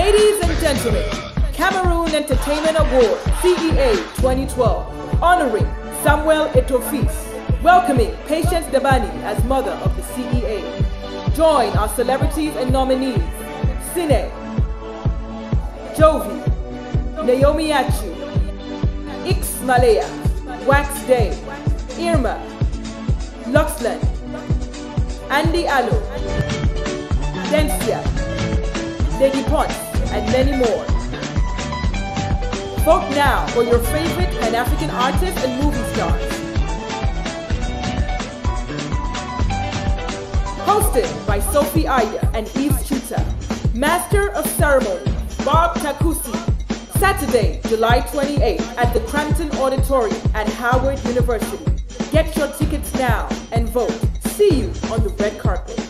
Ladies and gentlemen, Cameroon Entertainment Award CEA 2012 honoring Samuel Eto'o Fils, welcoming Patience Dabany as mother of the CEA. Join our celebrities and nominees Sine, Jovi, Naomi Achu, X-Maleya, Wax Dey, Irma, Luxland, Andy Allo, Dencia, Lady Ponce, and many more. Vote now for your favorite Pan-African artists and movie stars. Hosted by Sophie Ida and Eve Chuta. Master of Ceremony, Bob Takusi. Saturday, July 28th at the Crampton Auditorium at Howard University. Get your tickets now and vote. See you on the red carpet.